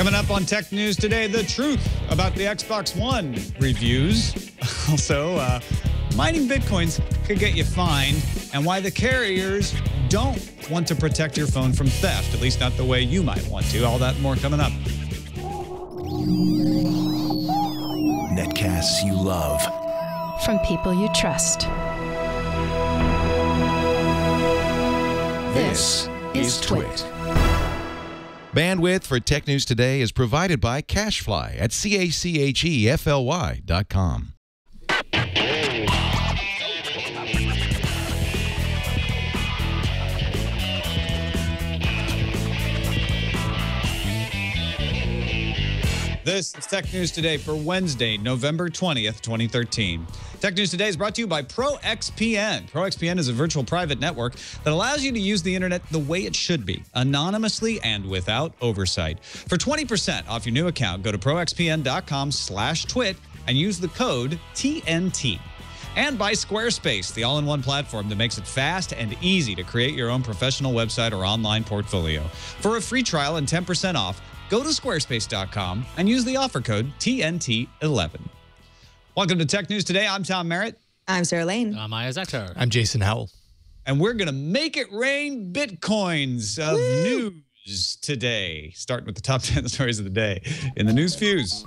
Coming up on Tech News today, the truth about the Xbox One reviews. Also, uh, mining bitcoins could get you fined, and why the carriers don't want to protect your phone from theft, at least not the way you might want to. All that and more coming up. Netcasts you love. From people you trust. This is Twit. Bandwidth for Tech News Today is provided by CashFly at C-A-C-H-E-F-L-Y dot com. This is Tech News Today for Wednesday, November 20th, 2013. Tech News Today is brought to you by ProXPN. ProXPN is a virtual private network that allows you to use the internet the way it should be, anonymously and without oversight. For 20% off your new account, go to proxpn.com slash twit and use the code TNT. And by Squarespace, the all-in-one platform that makes it fast and easy to create your own professional website or online portfolio. For a free trial and 10% off, go to squarespace.com and use the offer code TNT11. Welcome to Tech News Today. I'm Tom Merritt. I'm Sarah Lane. I'm Iyaz Akhtar. I'm Jason Howell. And we're going to make it rain bitcoins of Woo! news today. Starting with the top 10 stories of the day in the News Fuse.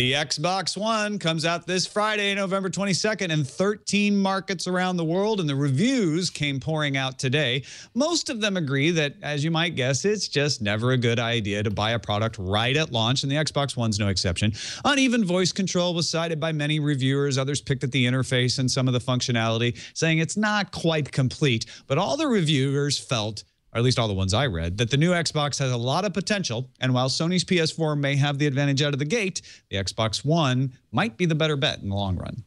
The Xbox One comes out this Friday, November 22nd, in 13 markets around the world, and the reviews came pouring out today. Most of them agree that, as you might guess, it's just never a good idea to buy a product right at launch, and the Xbox One's no exception. Uneven voice control was cited by many reviewers. Others picked at the interface and some of the functionality, saying it's not quite complete. But all the reviewers felt or at least all the ones I read, that the new Xbox has a lot of potential. And while Sony's PS4 may have the advantage out of the gate, the Xbox One might be the better bet in the long run.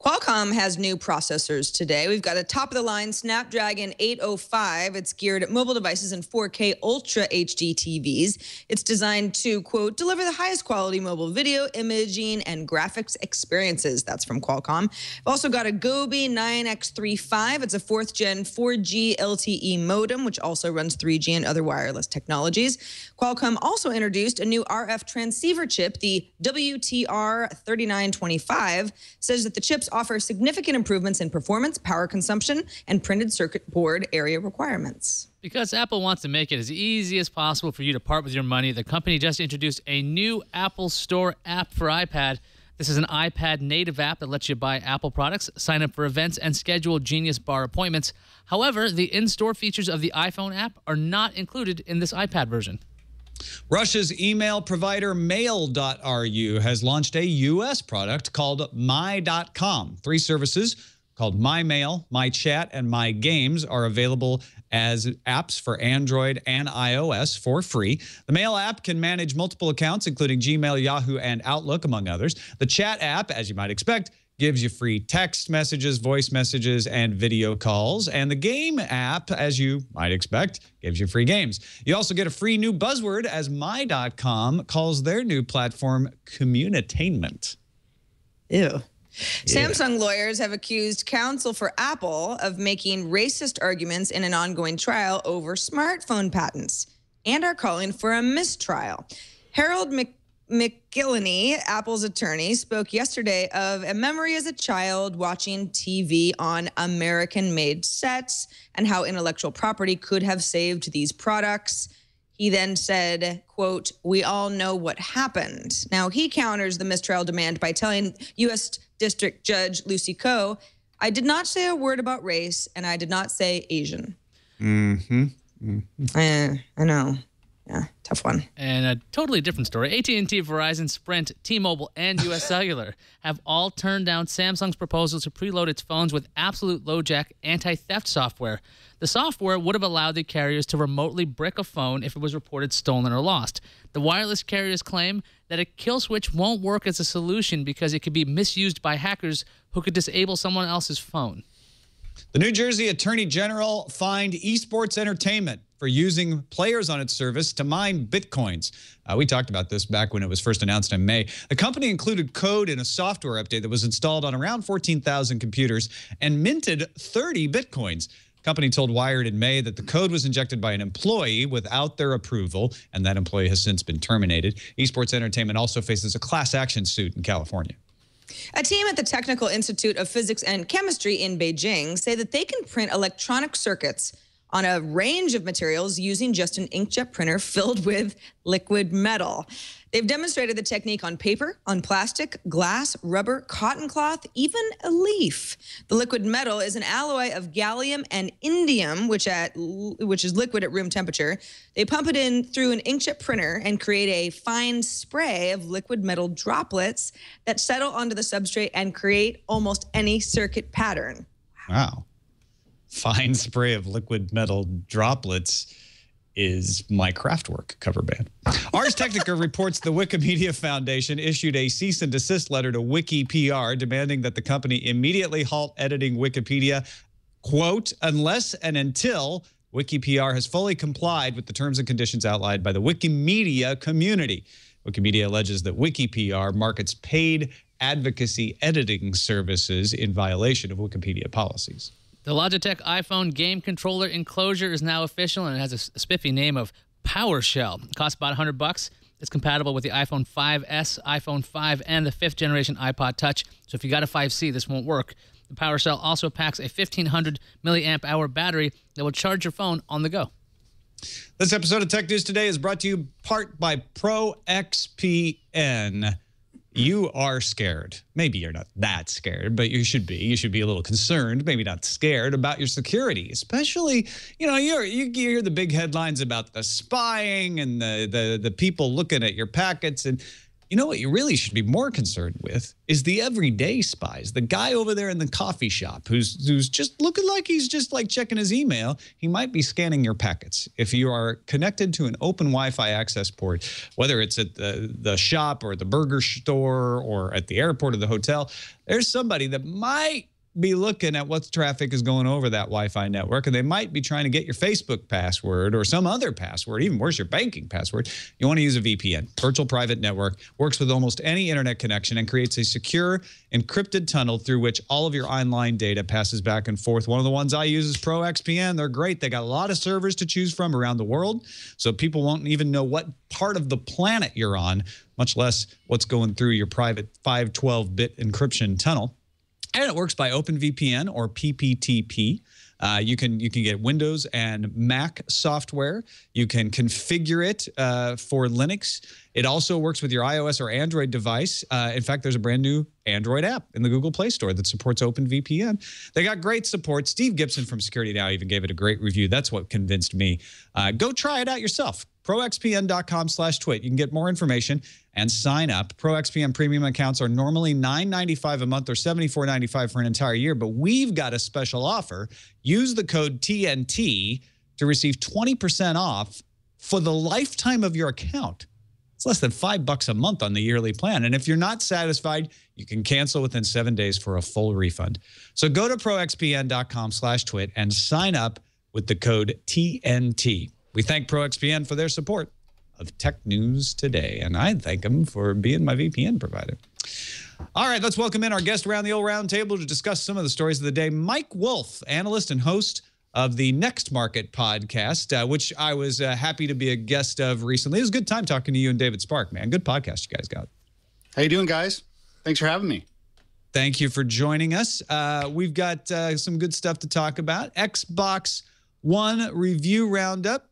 Qualcomm has new processors today. We've got a top of the line Snapdragon 805. It's geared at mobile devices and 4K Ultra HD TVs. It's designed to, quote, deliver the highest quality mobile video, imaging, and graphics experiences. That's from Qualcomm. We've also got a Gobi 9X35. It's a fourth gen 4G LTE modem, which also runs 3G and other wireless technologies. Qualcomm also introduced a new RF transceiver chip, the WTR3925, says that the chips offer significant improvements in performance, power consumption, and printed circuit board area requirements. Because Apple wants to make it as easy as possible for you to part with your money, the company just introduced a new Apple Store app for iPad. This is an iPad native app that lets you buy Apple products, sign up for events, and schedule Genius Bar appointments. However, the in store features of the iPhone app are not included in this iPad version. Russia's email provider Mail.ru has launched a U.S. product called My.com. Three services called My Mail, My Chat, and My Games are available as apps for Android and iOS for free. The Mail app can manage multiple accounts, including Gmail, Yahoo, and Outlook, among others. The Chat app, as you might expect, gives you free text messages, voice messages, and video calls. And the game app, as you might expect, gives you free games. You also get a free new buzzword as My.com calls their new platform Communitainment. Ew. Yeah. Samsung lawyers have accused counsel for Apple of making racist arguments in an ongoing trial over smartphone patents and are calling for a mistrial. Harold Mc McElhinny, Apple's attorney, spoke yesterday of a memory as a child watching TV on American made sets and how intellectual property could have saved these products. He then said, quote, we all know what happened. Now, he counters the mistrial demand by telling U.S. District Judge Lucy Koh, I did not say a word about race and I did not say Asian. Mm-hmm. mm-hmm. Uh, I know yeah, tough one. And a totally different story. AT&T, Verizon, Sprint, T-Mobile, and U.S. Cellular have all turned down Samsung's proposal to preload its phones with absolute LoJack anti-theft software. The software would have allowed the carriers to remotely brick a phone if it was reported stolen or lost. The wireless carriers claim that a kill switch won't work as a solution because it could be misused by hackers who could disable someone else's phone. The New Jersey Attorney General fined Esports Entertainment for using players on its service to mine bitcoins. Uh, we talked about this back when it was first announced in May. The company included code in a software update that was installed on around 14,000 computers and minted 30 bitcoins. The Company told Wired in May that the code was injected by an employee without their approval, and that employee has since been terminated. Esports Entertainment also faces a class action suit in California. A team at the Technical Institute of Physics and Chemistry in Beijing say that they can print electronic circuits on a range of materials using just an inkjet printer filled with liquid metal. They've demonstrated the technique on paper, on plastic, glass, rubber, cotton cloth, even a leaf. The liquid metal is an alloy of gallium and indium, which at which is liquid at room temperature. They pump it in through an inkjet printer and create a fine spray of liquid metal droplets that settle onto the substrate and create almost any circuit pattern. Wow. Fine spray of liquid metal droplets is my Kraftwerk cover band. Ars Technica reports the Wikimedia Foundation issued a cease and desist letter to WikiPR demanding that the company immediately halt editing Wikipedia, quote, unless and until WikiPR has fully complied with the terms and conditions outlined by the Wikimedia community. Wikimedia alleges that WikiPR markets paid advocacy editing services in violation of Wikipedia policies. The Logitech iPhone game controller enclosure is now official and it has a spiffy name of PowerShell. It costs about 100 bucks. It's compatible with the iPhone 5S, iPhone 5, and the fifth generation iPod Touch. So if you got a 5C, this won't work. The PowerShell also packs a 1500 milliamp hour battery that will charge your phone on the go. This episode of Tech News Today is brought to you part by Pro XPN you are scared. Maybe you're not that scared, but you should be. You should be a little concerned, maybe not scared about your security, especially, you know, you're, you hear the big headlines about the spying and the, the, the people looking at your packets. And you know what you really should be more concerned with is the everyday spies. The guy over there in the coffee shop who's who's just looking like he's just like checking his email. He might be scanning your packets. If you are connected to an open Wi-Fi access port, whether it's at the the shop or the burger store or at the airport or the hotel, there's somebody that might be looking at what traffic is going over that Wi-Fi network, and they might be trying to get your Facebook password or some other password, even worse, your banking password. You want to use a VPN, virtual private network, works with almost any internet connection and creates a secure encrypted tunnel through which all of your online data passes back and forth. One of the ones I use is ProXPN. They're great. They got a lot of servers to choose from around the world, so people won't even know what part of the planet you're on, much less what's going through your private 512-bit encryption tunnel. And it works by OpenVPN or PPTP. Uh, you can you can get Windows and Mac software. You can configure it uh, for Linux. It also works with your iOS or Android device. Uh, in fact, there's a brand new Android app in the Google Play Store that supports OpenVPN. They got great support. Steve Gibson from Security Now even gave it a great review. That's what convinced me. Uh, go try it out yourself proxpn.com slash twit. You can get more information and sign up. ProXPN premium accounts are normally $9.95 a month or $74.95 for an entire year, but we've got a special offer. Use the code TNT to receive 20% off for the lifetime of your account. It's less than five bucks a month on the yearly plan. And if you're not satisfied, you can cancel within seven days for a full refund. So go to proxpn.com slash twit and sign up with the code TNT. We thank ProXPN for their support of Tech News Today, and I thank him for being my VPN provider. All right, let's welcome in our guest around the old round table to discuss some of the stories of the day. Mike Wolf, analyst and host of the Next Market podcast, uh, which I was uh, happy to be a guest of recently. It was a good time talking to you and David Spark, man. Good podcast you guys got. How you doing, guys? Thanks for having me. Thank you for joining us. Uh, we've got uh, some good stuff to talk about. Xbox One review roundup.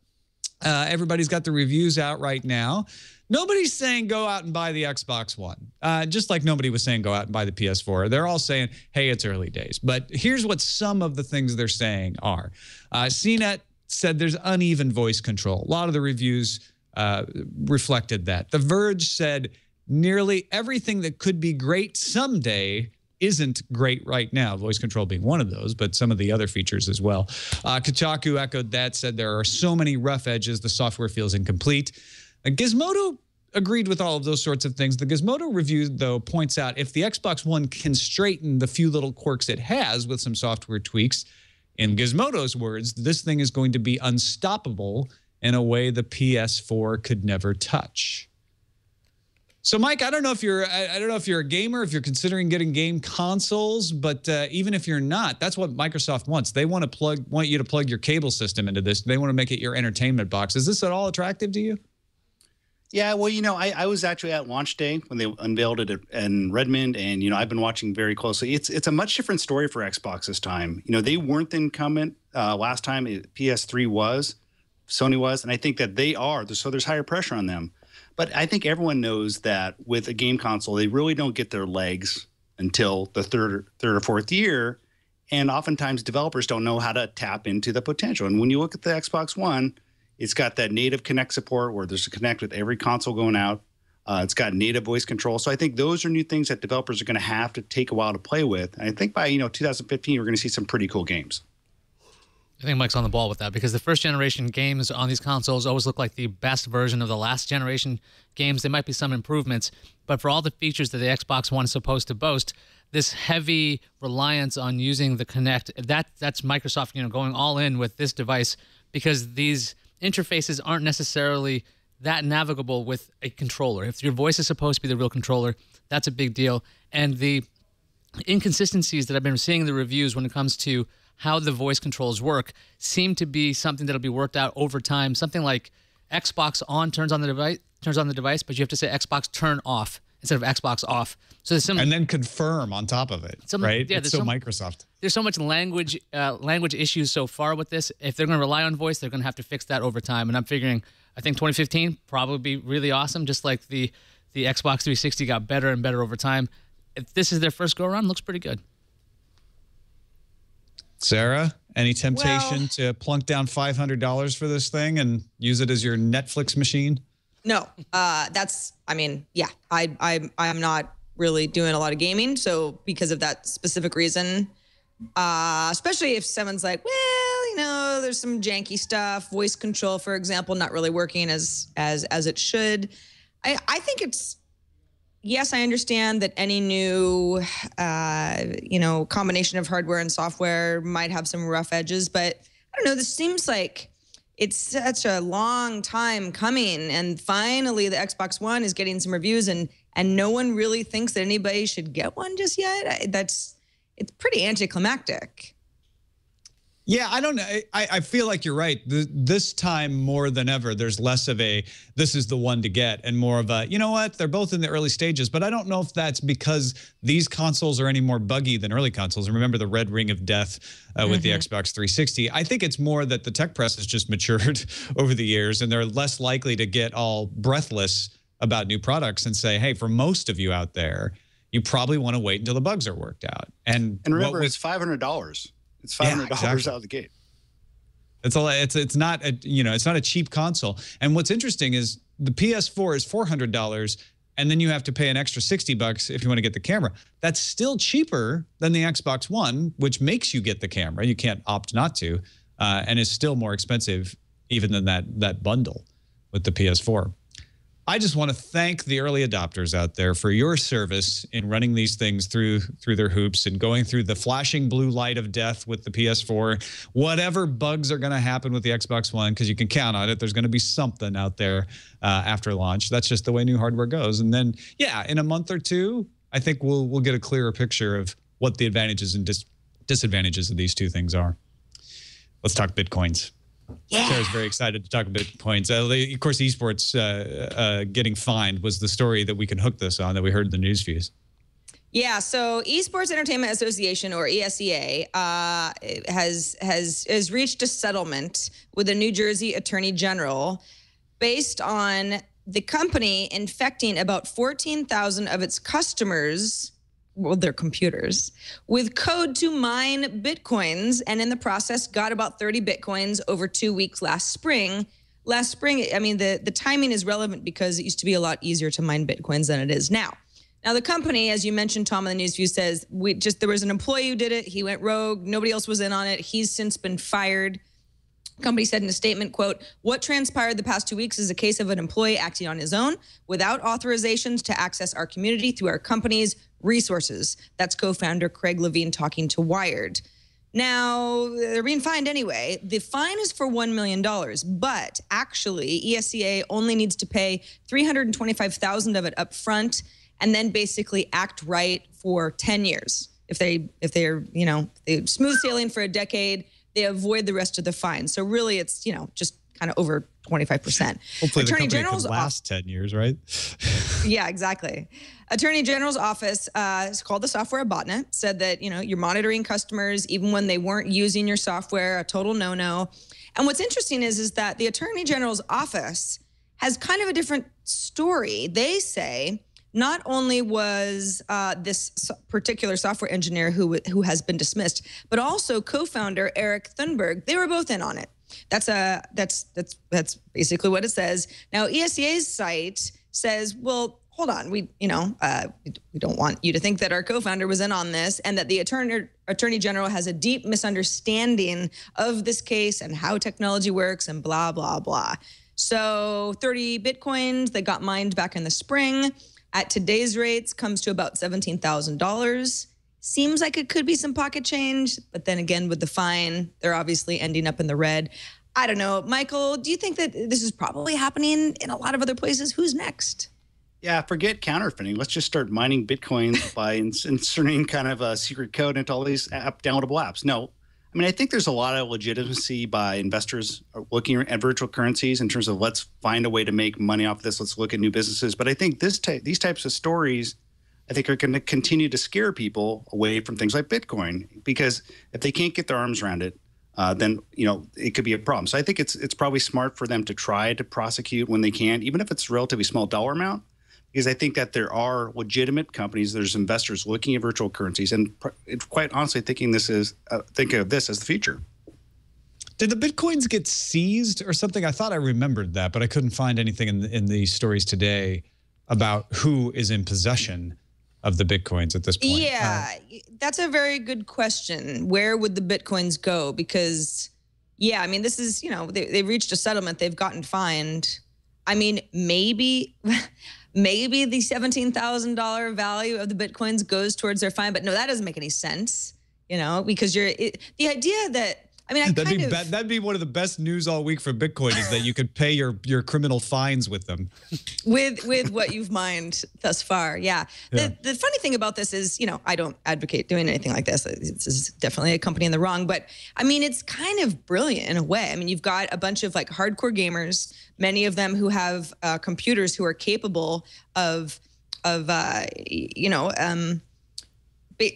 Uh, everybody's got the reviews out right now. Nobody's saying go out and buy the Xbox One, uh, just like nobody was saying go out and buy the PS4. They're all saying, hey, it's early days. But here's what some of the things they're saying are. Uh, CNET said there's uneven voice control. A lot of the reviews uh, reflected that. The Verge said nearly everything that could be great someday isn't great right now, voice control being one of those, but some of the other features as well. Uh, Kotaku echoed that, said there are so many rough edges, the software feels incomplete. Gizmodo agreed with all of those sorts of things. The Gizmodo review, though, points out if the Xbox One can straighten the few little quirks it has with some software tweaks, in Gizmodo's words, this thing is going to be unstoppable in a way the PS4 could never touch. So, Mike, I don't know if you're I, I don't know if you're a gamer, if you're considering getting game consoles, but uh, even if you're not, that's what Microsoft wants. They want to plug want you to plug your cable system into this. They want to make it your entertainment box. Is this at all attractive to you? Yeah, well, you know, I, I was actually at launch day when they unveiled it in Redmond, and you know, I've been watching very closely. It's it's a much different story for Xbox this time. You know, they weren't the incumbent uh, last time. It, PS3 was, Sony was, and I think that they are. So there's higher pressure on them. But I think everyone knows that with a game console, they really don't get their legs until the third, third or fourth year, and oftentimes developers don't know how to tap into the potential. And when you look at the Xbox One it's got that native Kinect support where there's a Kinect with every console going out. Uh, it's got native voice control. So I think those are new things that developers are going to have to take a while to play with. And I think by you know 2015 we're going to see some pretty cool games. I think Mike's on the ball with that because the first generation games on these consoles always look like the best version of the last generation games. There might be some improvements, but for all the features that the Xbox One is supposed to boast, this heavy reliance on using the Kinect, that that's Microsoft, you know, going all in with this device because these interfaces aren't necessarily that navigable with a controller. If your voice is supposed to be the real controller, that's a big deal. And the inconsistencies that I've been seeing in the reviews when it comes to how the voice controls work seem to be something that'll be worked out over time. Something like Xbox on turns on the device turns on the device, but you have to say Xbox turn off instead of Xbox off. So there's some and then confirm on top of it, some, right? Yeah, it's so Microsoft. There's so much language uh, language issues so far with this. If they're going to rely on voice, they're going to have to fix that over time. And I'm figuring, I think 2015 probably be really awesome, just like the the Xbox 360 got better and better over time. If this is their first go around, looks pretty good. Sarah, any temptation Well- to plunk down five hundred dollars for this thing and use it as your Netflix machine? No, uh, that's. I mean, yeah, I, I, I'm not really doing a lot of gaming, so because of that specific reason, uh, especially if someone's like, well, you know, there's some janky stuff, voice control, for example, not really working as as as it should. I, I think it's. Yes, I understand that any new, uh, you know, combination of hardware and software might have some rough edges, but I don't know. This seems like it's such a long time coming and finally the xbox one is getting some reviews and and no one really thinks that anybody should get one just yet that's it's pretty anticlimactic Yeah, I don't know. I, I feel like you're right. This time more than ever, there's less of a this is the one to get and more of a, you know what, they're both in the early stages. But I don't know if that's because these consoles are any more buggy than early consoles. And remember the red ring of death uh, with the Xbox 360. I think it's more that the tech press has just matured over the years and they're less likely to get all breathless about new products and say, hey, for most of you out there, you probably want to wait until the bugs are worked out. And, And what remember, was- it's five hundred dollars. It's five Yeah, hundred dollars exactly. out of the gate. It's a it's it's not a you know it's not a cheap console. And what's interesting is the PS4 is four hundred dollars, and then you have to pay an extra sixty bucks if you want to get the camera. That's still cheaper than the Xbox One, which makes you get the camera. You can't opt not to, uh, and is still more expensive even than that that bundle with the PS4. I just want to thank the early adopters out there for your service in running these things through through their hoops and going through the flashing blue light of death with the PS4. Whatever bugs are going to happen with the Xbox One, because you can count on it, there's going to be something out there uh, after launch. That's just the way new hardware goes. And then, yeah, in a month or two, I think we'll we'll get a clearer picture of what the advantages and dis- disadvantages of these two things are. Let's talk bitcoins. Sarah's very excited to talk about bitcoins. Uh, they- of course, esports uh, uh, getting fined was the story that we can hook this on that we heard in the news fuse. Yeah, so Esports Entertainment Association or ESEA uh, has has has reached a settlement with the New Jersey Attorney General based on the company infecting about 14,000 of its customers well their computers with code to mine bitcoins and in the process got about 30 bitcoins over 2 weeks last spring last spring i mean the the timing is relevant because it used to be a lot easier to mine bitcoins than it is now now the company, as you mentioned, Tom in the news fuse says we just there was an employee who did it. He went rogue. Nobody else was in on it. He's since been fired. Company said in a statement, quote, what transpired the past two weeks is a case of an employee acting on his own without authorizations to access our community through our company's resources. That's co-founder Craig Levine talking to Wired. Now, they're being fined anyway. The fine is for $1 million, but actually, ESEA only needs to pay 325000 of it up front and then basically act right for 10 years. If they if they're, you know, they smooth sailing for a decade, they avoid the rest of the fine. So really it's, you know, just kind of over 25%. Hopefully, Attorney the General's last 10 years, right? yeah, exactly. Attorney General's office uh, called the software a botnet. Said that you know you're monitoring customers even when they weren't using your software, a total no-no. And what's interesting is is that the Attorney General's office has kind of a different story. They say not only was uh, this particular software engineer who who has been dismissed, but also co-founder Eric Thunberg. They were both in on it. That's a that's that's that's basically what it says. Now ESEA's site says, well, hold on, we you know uh, we don't want you to think that our co-founder was in on this, and that the attorney attorney general has a deep misunderstanding of this case and how technology works and blah blah blah. So 30 bitcoins that got mined back in the spring at today's rates comes to about seventeen thousand dollars. Seems like it could be some pocket change, but then again, with the fine, they're obviously ending up in the red. I don't know. Michael, do you think that this is probably happening in a lot of other places? Who's next? Yeah, forget counterfeiting. Let's just start mining bitcoins by inserting kind of a secret code into all these app downloadable apps. No, I mean I think there's a lot of legitimacy by investors looking at virtual currencies in terms of let's find a way to make money off this. Let's look at new businesses. But I think this type, these types of stories, I think are going to continue to scare people away from things like Bitcoin because if they can't get their arms around it, uh, then you know it could be a problem. So I think it's it's probably smart for them to try to prosecute when they can, even if it's a relatively small dollar amount because I think that there are legitimate companies, there's investors looking at virtual currencies, and pr- quite honestly, thinking this is uh, thinking of this as the future. Did the bitcoins get seized or something? I thought I remembered that, but I couldn't find anything in the, in the stories today about who is in possession of the bitcoins at this point. Yeah, that's a very good question. Where would the bitcoins go? Because, yeah, I mean, this is, you know, they, they've reached a settlement, they've gotten fined. I mean, maybe. Maybe the $17,000 value of the Bitcoins goes towards their fine, but no, that doesn't make any sense, you know, because you're it, the idea that I mean, I that'd kind be of, that'd be one of the best news all week for Bitcoin is that you could pay your your criminal fines with them. with with what you've mined thus far. Yeah. Yeah. The the funny thing about this is, you know, I don't advocate doing anything like this. This is definitely a company in the wrong, but I mean, it's kind of brilliant in a way. I mean, you've got a bunch of like hardcore gamers, many of them who have uh, computers who are capable of of uh, you know um,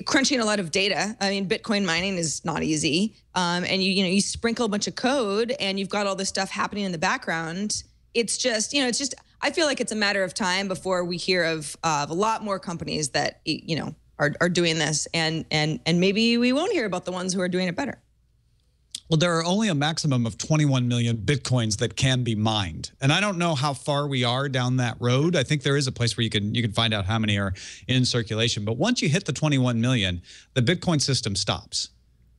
crunching a lot of data. I mean, Bitcoin mining is not easy, um, and you you know you sprinkle a bunch of code, and you've got all this stuff happening in the background. It's just you know it's just I feel like it's a matter of time before we hear of, uh, of a lot more companies that you know are are doing this, and and and maybe we won't hear about the ones who are doing it better. Well, there are only a maximum of 21 million bitcoins that can be mined, and I don't know how far we are down that road. I think there is a place where you can you can find out how many are in circulation. But once you hit the 21 million, the Bitcoin system stops,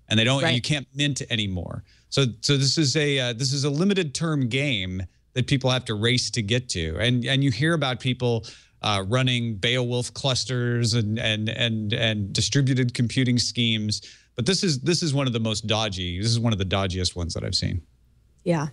and they don't Right. you can't mint anymore. So so this is a uh, this is a limited term game that people have to race to get to, and and you hear about people. Uh, running Beowulf clusters and and and and distributed computing schemes, but this is this is one of the most dodgy. This is one of the dodgiest ones that I've seen. Yeah.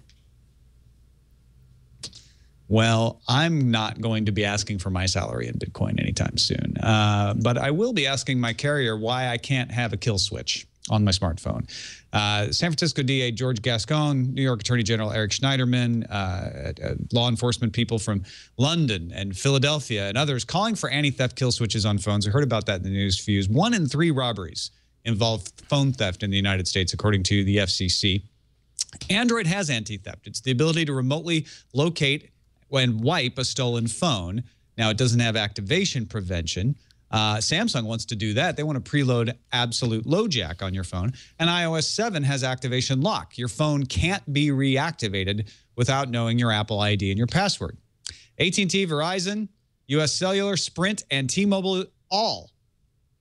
Well, I'm not going to be asking for my salary in Bitcoin anytime soon, uh, but I will be asking my carrier why I can't have a kill switch on my smartphone. Uh, San Francisco DA George Gascon, New York Attorney General Eric Schneiderman, uh, uh, law enforcement people from London and Philadelphia and others calling for anti-theft kill switches on phones. I heard about that in the news fuse. One in three robberies involve phone theft in the United States, according to the FCC. Android has anti theft. It's the ability to remotely locate and wipe a stolen phone. Now, it doesn't have activation prevention. Uh, Samsung wants to do that. They want to preload absolute LoJack on your phone. And iOS 7 has activation lock. Your phone can't be reactivated without knowing your Apple ID and your password. AT&T, Verizon, US Cellular, Sprint, and T-Mobile all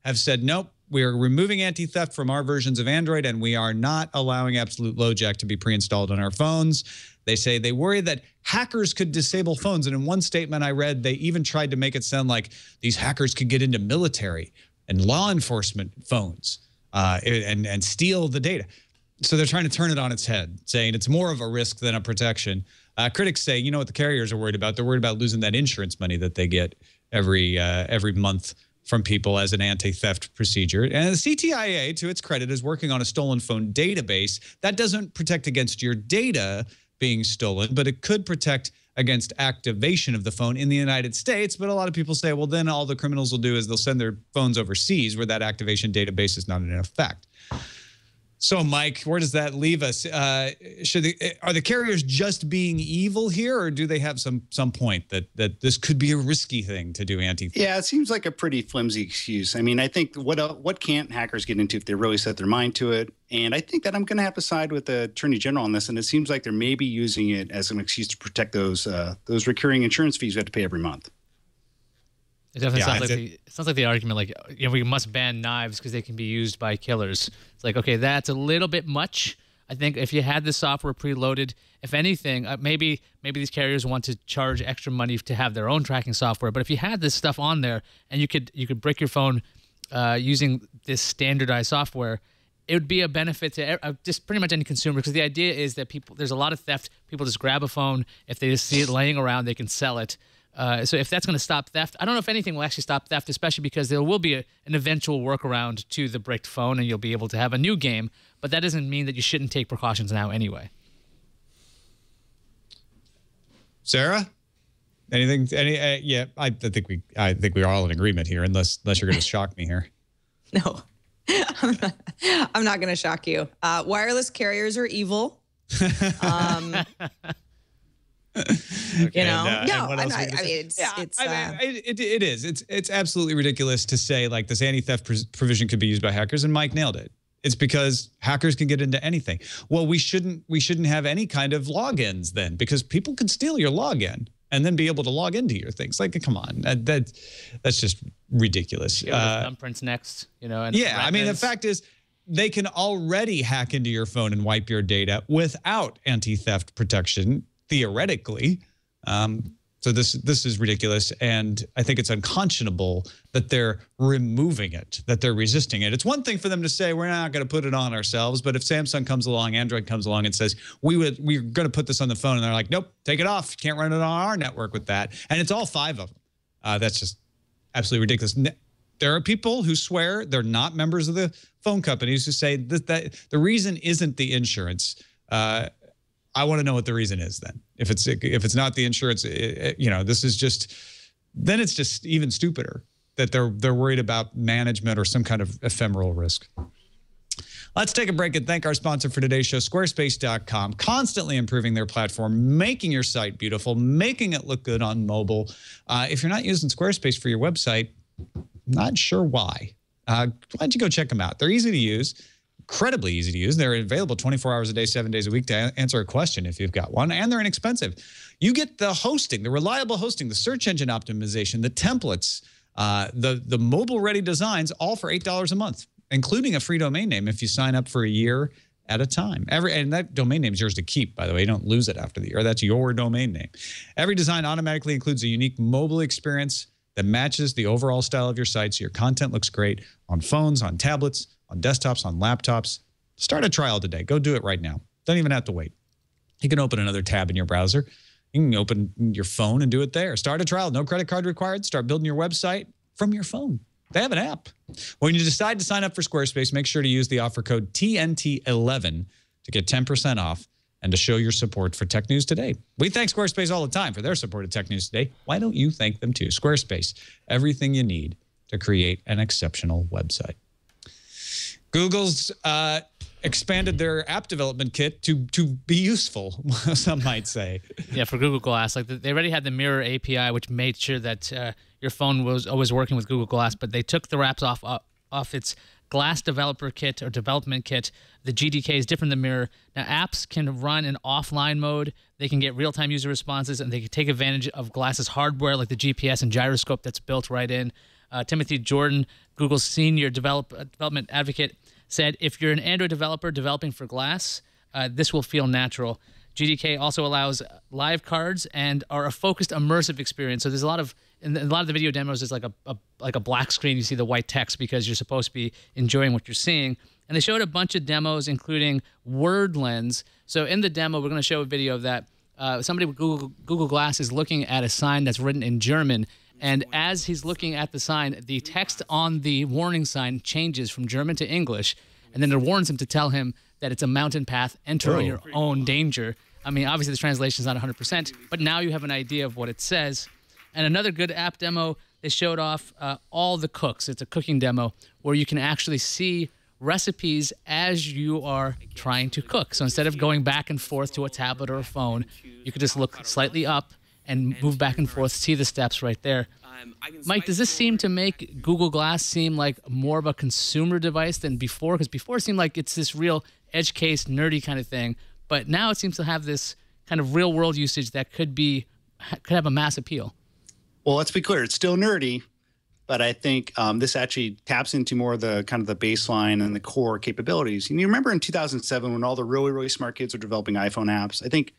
have said, nope, we are removing anti theft from our versions of Android and we are not allowing Absolute LoJack to be pre installed on our phones. They say they worry that hackers could disable phones. And in one statement I read, they even tried to make it sound like these hackers could get into military and law enforcement phones. uh, and and steal the data. So they're trying to turn it on its head, saying it's more of a risk than a protection. Uh, critics say, you know what the carriers are worried about? They're worried about losing that insurance money that they get every uh, every month from people as an anti-theft procedure. And the CTIA, to its credit, is working on a stolen phone database that doesn't protect against your data being stolen, but it could protect against activation of the phone in the United States. But a lot of people say, well, then all the criminals will do is they'll send their phones overseas where that activation database is not in effect. So, Mike, where does that leave us? Uh, should the, are the carriers just being evil here, or do they have some some point that that this could be a risky thing to do anti? Yeah, it seems like a pretty flimsy excuse. I mean, I think what uh, what can't hackers get into if they really set their mind to it? And I think that I'm going to have to side with the attorney general on this. And it seems like they're maybe using it as an excuse to protect those uh, those recurring insurance fees we have to pay every month. It definitely Yeah, sounds like it- the it sounds like the argument like you know we must ban knives because they can be used by killers. It's like okay, that's a little bit much. I think if you had the software preloaded, if anything, uh, maybe maybe these carriers want to charge extra money to have their own tracking software. But if you had this stuff on there and you could you could break your phone uh, using this standardized software, it would be a benefit to uh, just pretty much any consumer because the idea is that people there's a lot of theft. People just grab a phone if they just see it laying around, they can sell it. Uh, so if that's going to stop theft, I don't know if anything will actually stop theft, especially because there will be a, an eventual workaround to the bricked phone, and you'll be able to have a new game. But that doesn't mean that you shouldn't take precautions now anyway. Sarah, anything? Any? Uh, yeah, I, I think we I think we're all in agreement here, unless unless you're going to shock me here. No, I'm not, I'm not going to shock you. Uh, wireless carriers are evil. Um, you know, And, uh, no, I'm not, were you gonna I mean, it's, Yeah, it's, I uh, mean, it, it, it is. It's it's absolutely ridiculous to say like this anti-theft pr- provision could be used by hackers, and Mike nailed it. It's because hackers can get into anything. Well, we shouldn't we shouldn't have any kind of logins then, because people could steal your login and then be able to log into your things. Like, come on, that, that that's just ridiculous. Get rid of Uh, thumbprints next, you know. And yeah, I mean, the fact is, they can already hack into your phone and wipe your data without anti-theft protection, theoretically. Um, so this this is ridiculous, and I think it's unconscionable that they're removing it, that they're resisting it. It's one thing for them to say we're not going to put it on ourselves, but if Samsung comes along, Android comes along and says we would we're going to put this on the phone, and they're like, nope, take it off, can't run it on our network with that, and it's all five of them. Uh, that's just absolutely ridiculous. There are people who swear they're not members of the phone companies who say that, that the reason isn't the insurance. Uh, I want to know what the reason is then. If it's if it's not the insurance, it- it- you know, this is just then it's just even stupider that they're they're worried about management or some kind of ephemeral risk. Let's take a break and thank our sponsor for today's show, Squarespace.com, constantly improving their platform, making your site beautiful, making it look good on mobile. Uh, if you're not using Squarespace for your website, not sure why. Uh, why don't you go check them out? They're easy to use, incredibly easy to use. They're available 24 hours a day, seven days a week to answer a question if you've got one, and they're inexpensive. You get the hosting, the reliable hosting, the search engine optimization, the templates, uh, the the mobile ready designs, all for eight dollars a month, including a free domain name if you sign up for a year at a time. Every and that domain name is yours to keep, by the way. You don't lose it after the year. That's your domain name. Every design automatically includes a unique mobile experience that matches the overall style of your site so your content looks great on phones, on tablets, on desktops, on laptops. Start a trial today. Go do it right now. Don't even have to wait. You can open another tab in your browser. You can open your phone and do it there. Start a trial. No credit card required. Start building your website from your phone. They have an app. When you decide to sign up for Squarespace, make sure to use the offer code TNT11 to get 10% off and to show your support for Tech News Today. We thank Squarespace all the time for their support of Tech News Today. Why don't you thank them too? Squarespace, everything you need to create an exceptional website. Google's uh, expanded their app development kit to to be useful. Some might say. yeah, for Google Glass, like they already had the Mirror API, which made sure that uh, your phone was always working with Google Glass, but they took the wraps off uh, off its Glass developer kit or development kit. The GDK is different than Mirror. Now, apps can run in offline mode. They can get real-time user responses, and they can take advantage of Glass's hardware, like the GPS and gyroscope that's built right in. Uh, Timothy Jordan, Google's senior develop, uh, development advocate, said, "If you're an Android developer developing for Glass, uh, this will feel natural." GDK also allows live cards and are a focused immersive experience. So there's a lot of in a lot of the video demos is like a, a like a black screen. You see the white text because you're supposed to be enjoying what you're seeing. And they showed a bunch of demos, including Word Lens. So in the demo, we're going to show a video of that uh, somebody with Google Google Glass is looking at a sign that's written in German. And as he's looking at the sign, the text on the warning sign changes from German to English, and then it warns him to tell him that it's a mountain path. Enter on your own danger. I mean, obviously the translation is not 100%, but now you have an idea of what it says. And another good app demo, they showed off uh, Allthecooks. It's a cooking demo where you can actually see recipes as you are trying to cook. So instead of going back and forth to a tablet or a phone, you could just look slightly up and move back and forth, see the steps right there. Mike, does this seem to make Google Glass seem like more of a consumer device than before? Because before it seemed like it's this real edge case, nerdy kind of thing, but now it seems to have this kind of real world usage that could be could have a mass appeal. Well, let's be clear, it's still nerdy, but I think um, this actually taps into more of the kind of the baseline and the core capabilities. And you remember in 2007 when all the really really smart kids were developing iPhone apps. I think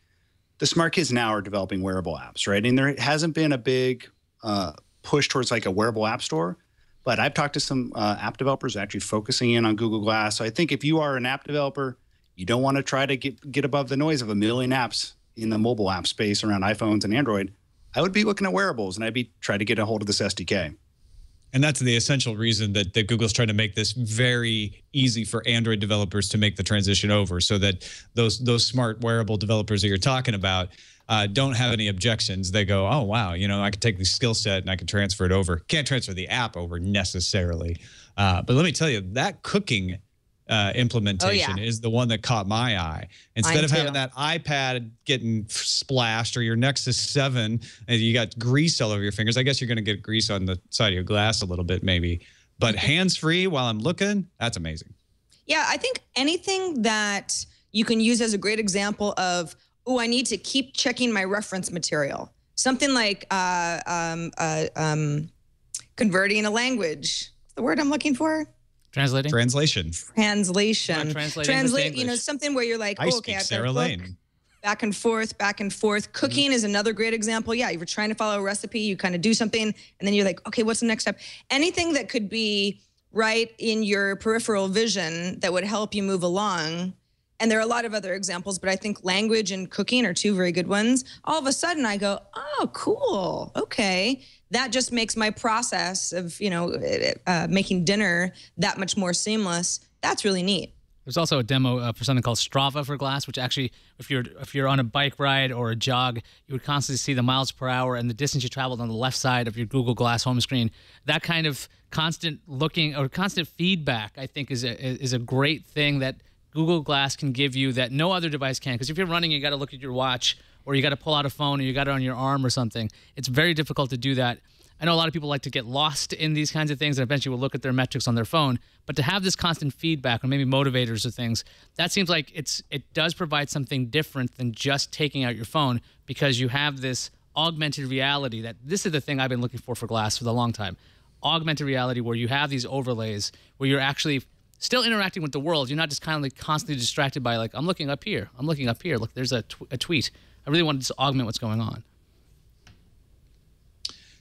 the smart kids now are developing wearable apps, right? And there hasn't been a big uh, push towards like a wearable app store. But I've talked to some uh, app developers actually focusing in on Google Glass. So I think if you are an app developer, you don't want to try to get get above the noise of a million apps in the mobile app space around iPhones and Android. I would be looking at wearables and I'd be trying to get a hold of this SDK. And that's the essential reason that, that Google's trying to make this very easy for Android developers to make the transition over so that those those smart wearable developers that you're talking about uh, don't have any objections. They go, oh, wow, you know, I can take the skill set and I can transfer it over. Can't transfer the app over necessarily. Uh, but let me tell you, that cooking uh, implementation Oh, yeah. is the one that caught my eye. Instead Mine of having that iPad getting splashed or your Nexus 7 and you got grease all over your fingers, I guess you're going to get grease on the side of your glass a little bit, maybe. But hands free while I'm looking, that's amazing. Yeah, I think anything that you can use as a great example of, oh, I need to keep checking my reference material. Something like uh, um, uh, um, converting a language. What's the word I'm looking for? Translating. Translation. Translation. Yeah, translate English to Translate. You know, something where you're like, I oh, speak okay, I've got Sarah to Lane. back and forth, back and forth. Mm-hmm. Cooking is another great example. Yeah, you're trying to follow a recipe, you kind of do something, and then you're like, okay, what's the next step? Anything that could be right in your peripheral vision that would help you move along. And there are a lot of other examples, but I think language and cooking are two very good ones. All of a sudden, I go, oh, cool, okay. That just makes my process of you know uh, making dinner that much more seamless. That's really neat. There's also a demo uh, for something called Strava for Glass, which actually, if you're if you're on a bike ride or a jog, you would constantly see the miles per hour and the distance you traveled on the left side of your Google Glass home screen. That kind of constant looking or constant feedback, I think, is a is a great thing that Google Glass can give you that no other device can. Because if you're running, you got to look at your watch, or you got to pull out a phone, or you got it on your arm or something. It's very difficult to do that. I know a lot of people like to get lost in these kinds of things and eventually will look at their metrics on their phone. But to have this constant feedback or maybe motivators or things, that seems like it's it does provide something different than just taking out your phone because you have this augmented reality that this is the thing I've been looking for for glass for a long time. Augmented reality where you have these overlays where you're actually still interacting with the world. You're not just kind of like constantly distracted by like I'm looking up here, I'm looking up here. Look, there's a, tw- a tweet. I really want to just augment what's going on.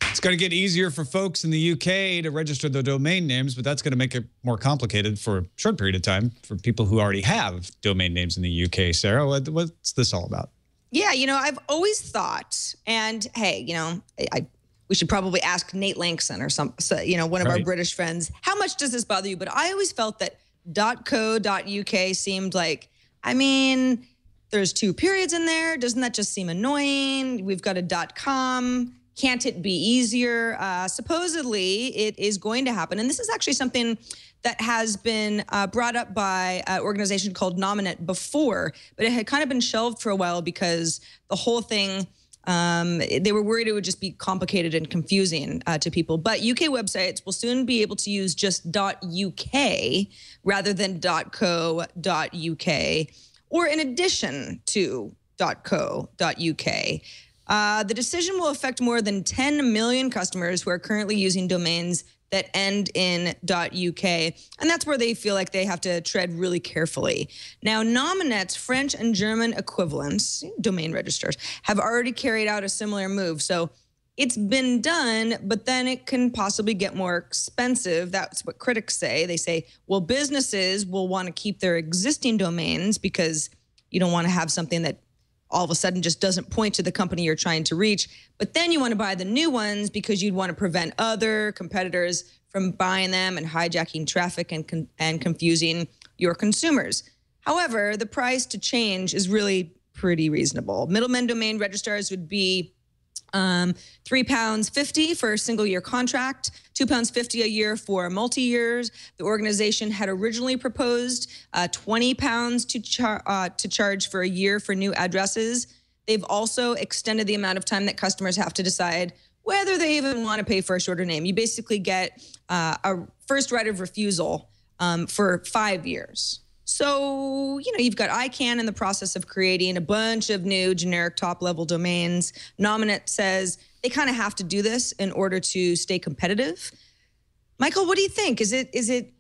It's going to get easier for folks in the UK to register their domain names, but that's going to make it more complicated for a short period of time for people who already have domain names in the UK. Sarah, what, what's this all about? Yeah, you know, I've always thought, and hey, you know, I, I we should probably ask Nate Lanxon or some, so, you know, one of our British friends, how much does this bother you? But I always felt that .co.uk seemed like, I mean, there's two periods in there. Doesn't that just seem annoying? We've got a .com. Can't it be easier? Uh, supposedly, it is going to happen, and this is actually something that has been uh, brought up by an organization called Nominet before, but it had kind of been shelved for a while because the whole thing. Um, they were worried it would just be complicated and confusing uh, to people. But UK websites will soon be able to use just .uk rather than .co.uk, or in addition to .co.uk. Uh, the decision will affect more than 10 million customers who are currently using domains that end in .uk, and that's where they feel like they have to tread really carefully. Now, Nominet's French and German equivalents, domain registers, have already carried out a similar move. So, it's been done, but then it can possibly get more expensive. That's what critics say. They say, well, businesses will want to keep their existing domains because you don't want to have something that all of a sudden just doesn't point to the company you're trying to reach. But then you want to buy the new ones because you'd want to prevent other competitors from buying them and hijacking traffic and con- and confusing your consumers. However, the price to change is really pretty reasonable. Middlemen domain registrars would be um, three pounds fifty for a single year contract, two pounds fifty a year for multi years. The organization had originally proposed uh, twenty pounds to char- uh, to charge for a year for new addresses. They've also extended the amount of time that customers have to decide whether they even want to pay for a shorter name. You basically get uh, a first right of refusal um, for five years. So, you know, you've got ICANN in the process of creating a bunch of new generic top level domains. Nominet says they kind of have to do this in order to stay competitive. Michael, what do you think? Is it is it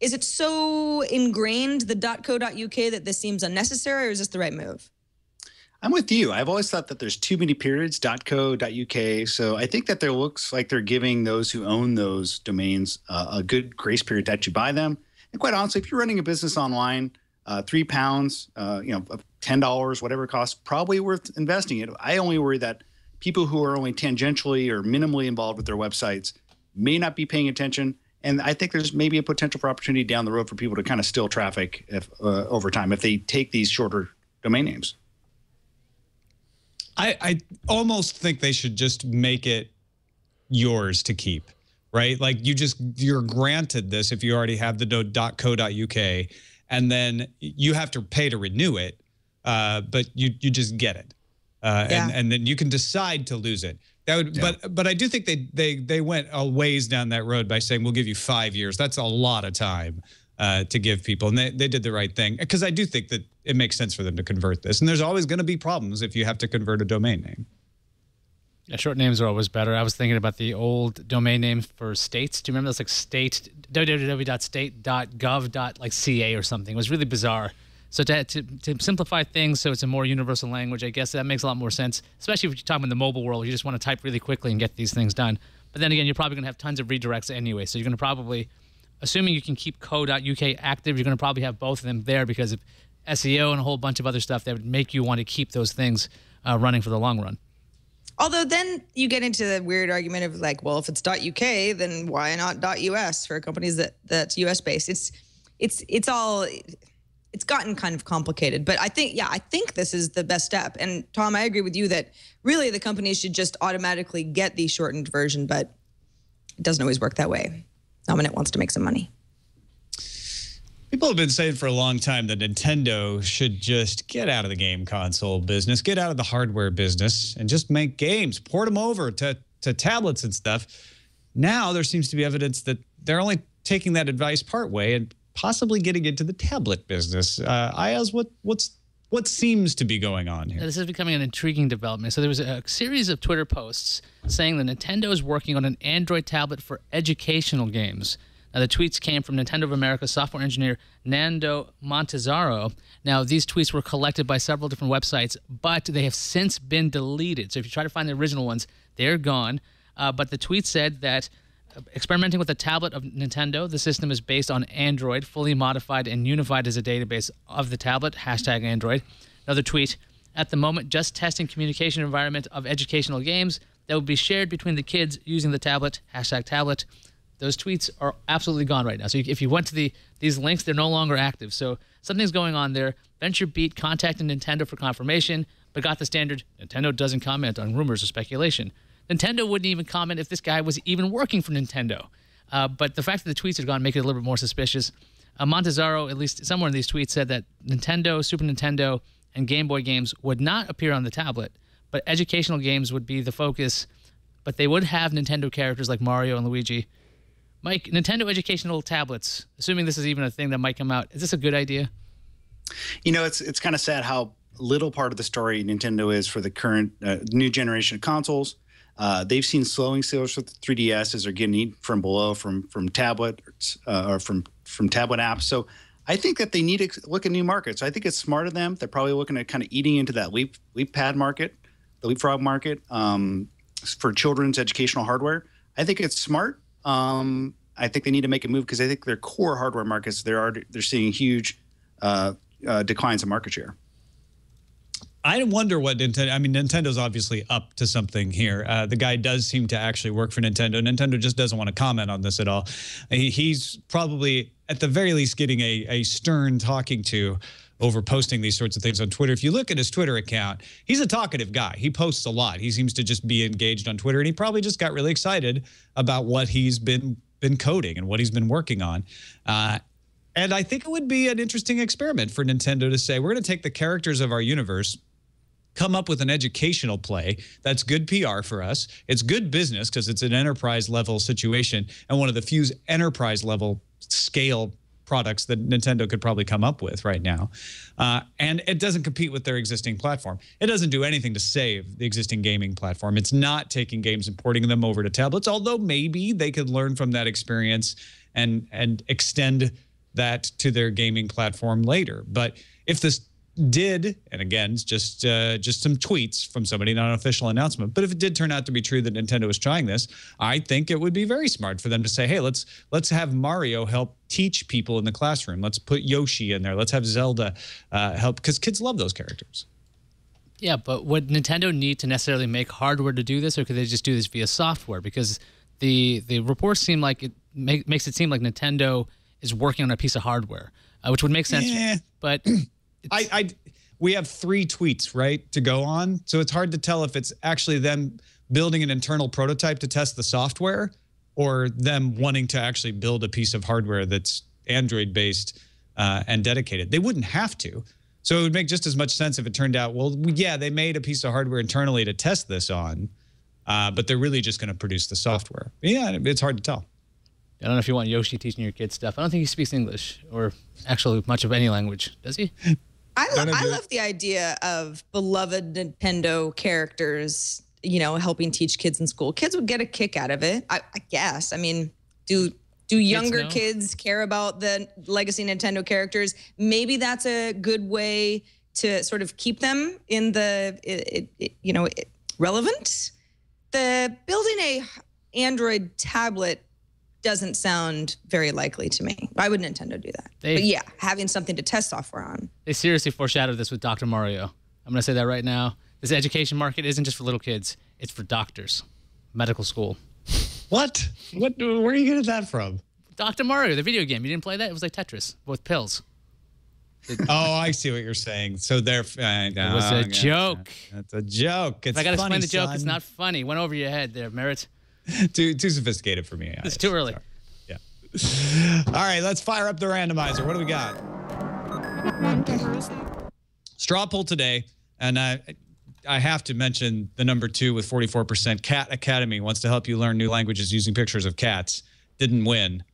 is it so ingrained the .co.uk that this seems unnecessary or is this the right move? I'm with you. I've always thought that there's too many periods, .co.uk. So I think that there looks like they're giving those who own those domains uh, a good grace period to actually buy them. And quite honestly, if you're running a business online, uh, three pounds, uh, you know, ten dollars, whatever it costs, probably worth investing it. I only worry that people who are only tangentially or minimally involved with their websites may not be paying attention. And I think there's maybe a potential for opportunity down the road for people to kind of steal traffic if, uh, over time if they take these shorter domain names. I, I almost think they should just make it yours to keep right? Like you just you're granted this if you already have the .co.uk, and then you have to pay to renew it, uh, but you you just get it, uh, yeah. and and then you can decide to lose it. That would, yeah. but but I do think they they they went a ways down that road by saying we'll give you five years. That's a lot of time uh, to give people, and they they did the right thing because I do think that it makes sense for them to convert this. And there's always going to be problems if you have to convert a domain name. Yeah, short names are always better. I was thinking about the old domain name for states. Do you remember those like state www.state.gov. like ca or something? It was really bizarre. So to, to, to simplify things so it's a more universal language, I guess that makes a lot more sense, especially if you're talking in the mobile world. You just want to type really quickly and get these things done. But then again, you're probably going to have tons of redirects anyway. So you're going to probably, assuming you can keep co.uk active, you're going to probably have both of them there because of SEO and a whole bunch of other stuff that would make you want to keep those things uh, running for the long run. Although then you get into the weird argument of like, well, if it's .uk, then why not .us for companies that that's US based? It's it's it's all it's gotten kind of complicated. But I think yeah, I think this is the best step. And Tom, I agree with you that really the companies should just automatically get the shortened version, but it doesn't always work that way. Nominet wants to make some money. People have been saying for a long time that Nintendo should just get out of the game console business, get out of the hardware business, and just make games, port them over to, to tablets and stuff. Now there seems to be evidence that they're only taking that advice part way and possibly getting into the tablet business. Uh, Iyaz, what what's what seems to be going on here? This is becoming an intriguing development. So there was a series of Twitter posts saying that Nintendo is working on an Android tablet for educational games. Now, the tweets came from Nintendo of America software engineer Nando Montezaro. Now, these tweets were collected by several different websites, but they have since been deleted. So if you try to find the original ones, they're gone. Uh, but the tweet said that uh, experimenting with a tablet of Nintendo, the system is based on Android, fully modified and unified as a database of the tablet, hashtag Android. Another tweet, at the moment, just testing communication environment of educational games that will be shared between the kids using the tablet, hashtag tablet. Those tweets are absolutely gone right now. So if you went to the these links, they're no longer active. So something's going on there. VentureBeat contacted Nintendo for confirmation, but got the standard Nintendo doesn't comment on rumors or speculation. Nintendo wouldn't even comment if this guy was even working for Nintendo. Uh, but the fact that the tweets are gone make it a little bit more suspicious. Uh, Montezaro, at least somewhere in these tweets, said that Nintendo, Super Nintendo, and Game Boy games would not appear on the tablet, but educational games would be the focus. But they would have Nintendo characters like Mario and Luigi Mike, Nintendo educational tablets. Assuming this is even a thing that might come out, is this a good idea? You know, it's it's kind of sad how little part of the story Nintendo is for the current uh, new generation of consoles. Uh, they've seen slowing sales with 3DS as they're getting from below from from tablet uh, or from from tablet apps. So I think that they need to look at new markets. I think it's smart of them. They're probably looking at kind of eating into that leap leap pad market, the leapfrog market. Um, for children's educational hardware. I think it's smart. Um, I think they need to make a move because I think their core hardware markets they're they're seeing huge uh, uh, declines in market share. I wonder what Nintendo. I mean, Nintendo's obviously up to something here. Uh, the guy does seem to actually work for Nintendo. Nintendo just doesn't want to comment on this at all. He, he's probably, at the very least, getting a, a stern talking to over posting these sorts of things on Twitter. If you look at his Twitter account, he's a talkative guy. He posts a lot. He seems to just be engaged on Twitter, and he probably just got really excited about what he's been been coding and what he's been working on. Uh, and I think it would be an interesting experiment for Nintendo to say, we're going to take the characters of our universe come up with an educational play that's good PR for us. It's good business because it's an enterprise level situation and one of the few enterprise level scale products that Nintendo could probably come up with right now. Uh, and it doesn't compete with their existing platform. It doesn't do anything to save the existing gaming platform. It's not taking games and porting them over to tablets, although maybe they could learn from that experience and and extend that to their gaming platform later. But if this did, and again, it's just uh, just some tweets from somebody, not an official announcement. But if it did turn out to be true that Nintendo was trying this, I think it would be very smart for them to say, "Hey, let's let's have Mario help teach people in the classroom. Let's put Yoshi in there. Let's have Zelda uh, help because kids love those characters." Yeah, but would Nintendo need to necessarily make hardware to do this, or could they just do this via software? Because the the reports seem like it make, makes it seem like Nintendo is working on a piece of hardware, uh, which would make sense. Yeah. But I, I, we have three tweets right to go on, so it's hard to tell if it's actually them building an internal prototype to test the software, or them wanting to actually build a piece of hardware that's Android based uh, and dedicated. They wouldn't have to. So it would make just as much sense if it turned out, well, yeah, they made a piece of hardware internally to test this on, uh, but they're really just going to produce the software. Yeah, it's hard to tell. I don't know if you want Yoshi teaching your kids stuff. I don't think he speaks English or actually much of any language. Does he? I, lo- I love the idea of beloved Nintendo characters, you know, helping teach kids in school. Kids would get a kick out of it, I, I guess. I mean, do do younger kids, kids care about the legacy Nintendo characters? Maybe that's a good way to sort of keep them in the, it, it, you know, relevant. The building a Android tablet doesn't sound very likely to me. Why would Nintendo do that? They, but yeah, having something to test software on. They seriously foreshadowed this with Dr. Mario. I'm going to say that right now. This education market isn't just for little kids, it's for doctors, medical school. What? What? Where are you getting that from? Dr. Mario, the video game. You didn't play that? It was like Tetris with pills. oh, I see what you're saying. So they're. Uh, it was a joke. It's a joke. It's if I got to explain the son. joke. It's not funny. Went over your head there, Merritt. too too sophisticated for me. It's too early. Sorry. Yeah. All right, let's fire up the randomizer. What do we got? Straw poll today, and I I have to mention the number two with 44%. Cat Academy wants to help you learn new languages using pictures of cats. Didn't win,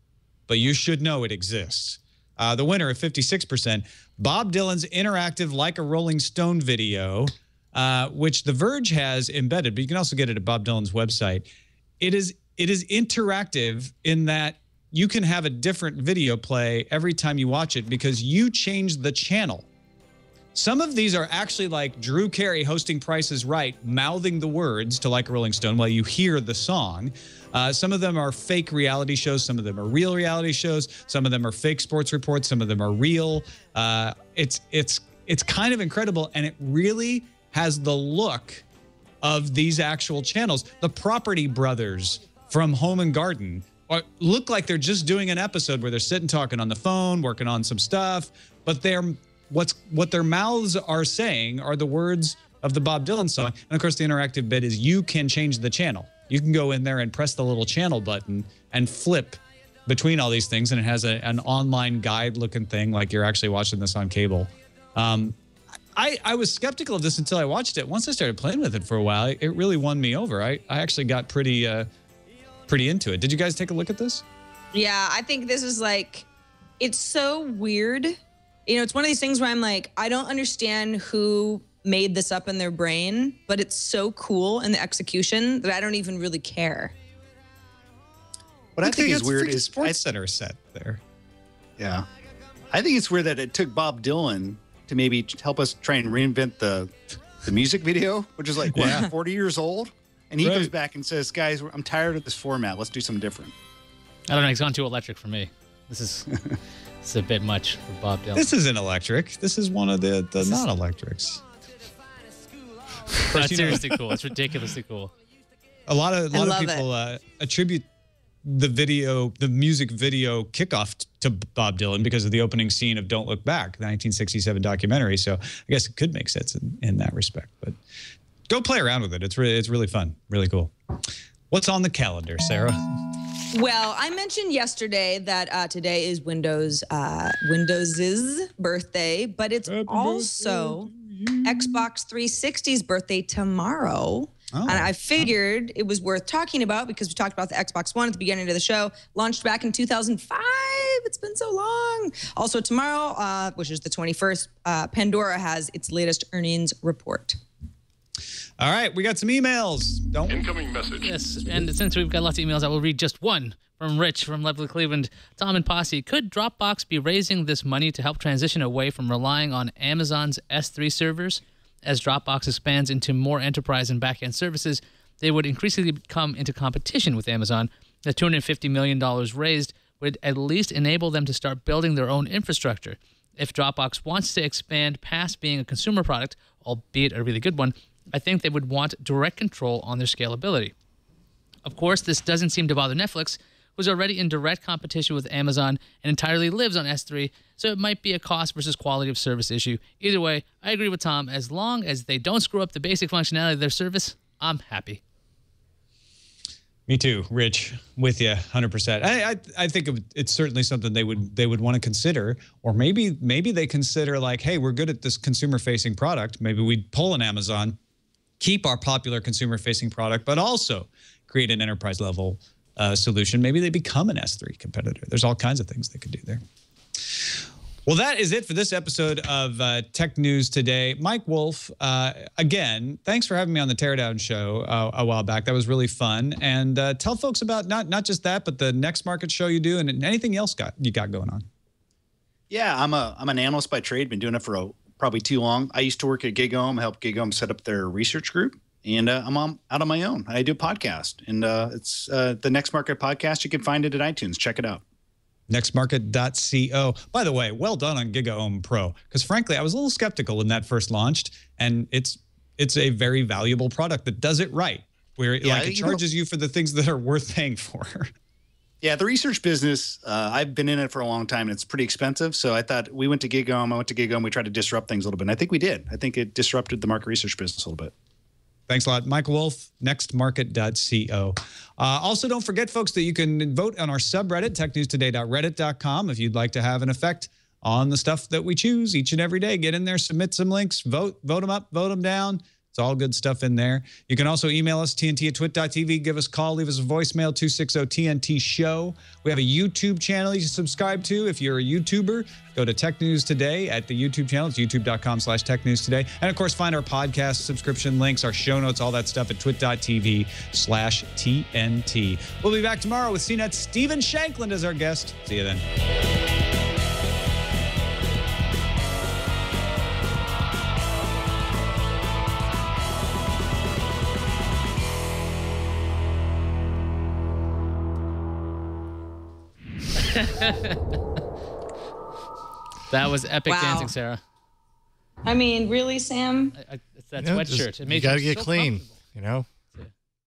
but you should know it exists. Uh, the winner of 56%, Bob Dylan's interactive Like a Rolling Stone video, uh, which The Verge has embedded, but you can also get it at Bob Dylan's website it is it is interactive in that you can have a different video play every time you watch it because you change the channel. Some of these are actually like Drew Carey hosting Price is Right, mouthing the words to like Rolling Stone while you hear the song. Uh, some of them are fake reality shows. Some of them are real reality shows. Some of them are fake sports reports. Some of them are real. Uh, it's it's it's kind of incredible, and it really has the look of these actual channels. The Property Brothers from Home and Garden are, look like they're just doing an episode where they're sitting talking on the phone, working on some stuff, but they're what's what their mouths are saying are the words of the Bob Dylan song. And of course, the interactive bit is you can change the channel. You can go in there and press the little channel button and flip between all these things, and it has a, an online guide looking thing like you're actually watching this on cable. Um, I, I was skeptical of this until I watched it. Once I started playing with it for a while, it really won me over. I, I actually got pretty uh, pretty into it. Did you guys take a look at this? Yeah, I think this is like it's so weird. You know, it's one of these things where I'm like, I don't understand who made this up in their brain, but it's so cool in the execution that I don't even really care. What I think is weird is Sports I, Center set there. Yeah, I think it's weird that it took Bob Dylan to maybe help us try and reinvent the the music video, which is like what, yeah. 40 years old. And he Right. comes back and says, "Guys, I'm tired of this format. Let's do something different." I don't know. It's gone too electric for me. This is this is a bit much for Bob Dylan. This isn't electric. This is one of the, the non-electrics. That's you seriously cool. It's ridiculously cool. A lot of a lot of people uh, attribute the video, the music video kickoff to Bob Dylan because of the opening scene of "Don't Look Back," the 1967 documentary. So I guess it could make sense in, in that respect. But go play around with it. It's really it's really fun, really cool. What's on the calendar, Sarah? Well, I mentioned yesterday that uh, today is Windows uh, Windows's birthday, but it's also Xbox 360's birthday tomorrow. Oh. And I figured it was worth talking about because we talked about the Xbox One at the beginning of the show, launched back in 2005. It's been so long. Also, tomorrow, uh, which is the 21st, uh, Pandora has its latest earnings report. All right, we got some emails. Don't Incoming message. Yes, and since we've got lots of emails, I will read just one from Rich from Lovely Cleveland. Tom and Posse, could Dropbox be raising this money to help transition away from relying on Amazon's S3 servers? As Dropbox expands into more enterprise and backend services, they would increasingly come into competition with Amazon. The $250 million raised would at least enable them to start building their own infrastructure. If Dropbox wants to expand past being a consumer product, albeit a really good one, I think they would want direct control on their scalability. Of course, this doesn't seem to bother Netflix, who's already in direct competition with Amazon and entirely lives on S3, so it might be a cost versus quality of service issue. Either way, I agree with Tom. As long as they don't screw up the basic functionality of their service, I'm happy. Me too, Rich. With you, hundred percent. I, I I think it's certainly something they would they would want to consider, or maybe maybe they consider like, hey, we're good at this consumer facing product. Maybe we pull an Amazon, keep our popular consumer facing product, but also create an enterprise level uh, solution. Maybe they become an S3 competitor. There's all kinds of things they could do there. Well, that is it for this episode of uh, Tech News Today. Mike Wolf, uh, again, thanks for having me on the Teardown Show uh, a while back. That was really fun. And uh, tell folks about not not just that, but the next market show you do and anything else got you got going on. Yeah, I'm a I'm an analyst by trade. Been doing it for a, probably too long. I used to work at GigaOM, help GigaOM set up their research group, and uh, I'm on, out on my own. I do a podcast, and uh, it's uh, the Next Market podcast. You can find it at iTunes. Check it out. nextmarket.co. By the way, well done on GigaOM Pro because frankly, I was a little skeptical when that first launched, and it's it's a very valuable product that does it right, where Yeah, like it you know- charges you for the things that are worth paying for. Yeah, the research business. Uh, I've been in it for a long time, and it's pretty expensive. So I thought we went to GigaOM. I went to GigaOM. We tried to disrupt things a little bit, and I think we did. I think it disrupted the market research business a little bit. Thanks a lot. Michael Wolf, nextmarket.co. Uh, also, don't forget, folks, that you can vote on our subreddit, technewstoday.reddit.com, if you'd like to have an effect on the stuff that we choose each and every day. Get in there, submit some links, vote, vote them up, vote them down. All good stuff in there. You can also email us, TNT at twit.tv. Give us a call, leave us a voicemail, 260 TNT Show. We have a YouTube channel you can subscribe to. If you're a YouTuber, go to Tech News Today at the YouTube channel. It's youtube.com slash Tech News Today. And of course, find our podcast subscription links, our show notes, all that stuff at twit.tv slash TNT. We'll be back tomorrow with CNET's Stephen Shankland as our guest. See you then. That was epic Wow. dancing, Sarah. I mean, really, Sam? I, I, it's that You know, sweatshirt. just- it you got to you get so clean. You know,